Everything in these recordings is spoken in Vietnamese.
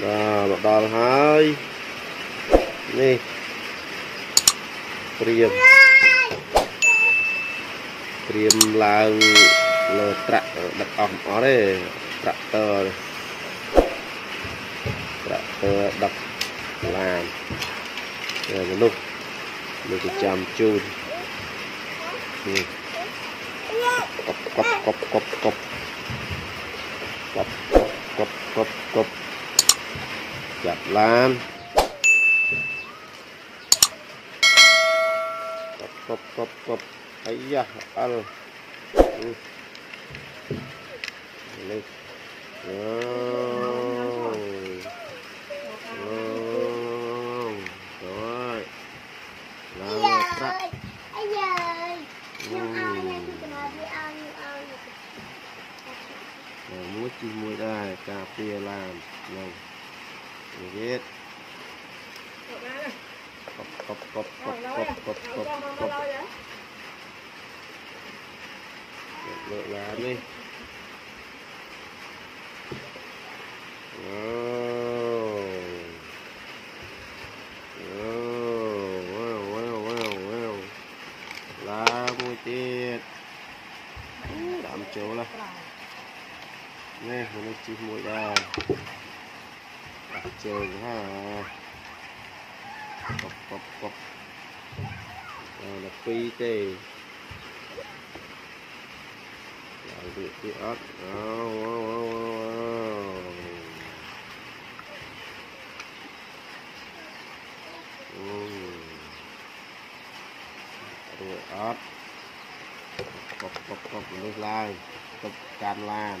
បាទមកដល់ហើយនេះព្រាមព្រាមឡើងលើត្រាក់ដឹកអស់អត់ទេត្រាក់តើត្រាក់តើដឹកឡានមនុស្សលោកប្រចាំជូននេះកប់កប់កប់កប់កប់ chặt lan cốc cốc cốc cốc. Ấy da ăn lên. Rồi. Rồi. Rồi. Làm được ra ừ. mua chim mua đài, cà phê làm. Nồng Dikit. Kop kop kop kop kop kop kop kop. Được làm đi. Làm chỗ là Nè, mình chịu mũi ra Đặt chơi ha Cọc cọc cọc Rồi là phi tê. Lại vị cái ớt. Wow, wow, wow, wow, wow. rồi ớt. Cọc cọc cọc nước lai. Cọc can lan.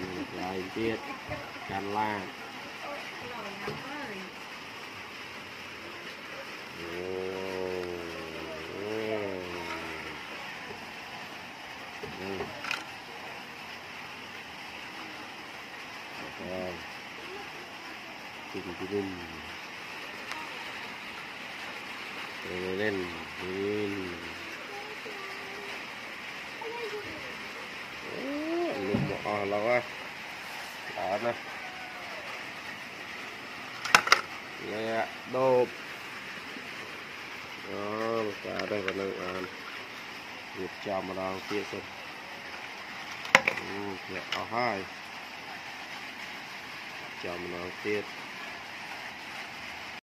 ngược lại ទៀតកាន់ឡាจิงจิงเล่นเล่น ឥឡូវហ្នឹងល្អណាស់លាក់ដូបអូកាដល់កណ្ដឹងបានវាចំម្ដងទៀតសិនអូវាអស់ហើយចំម្ដងទៀត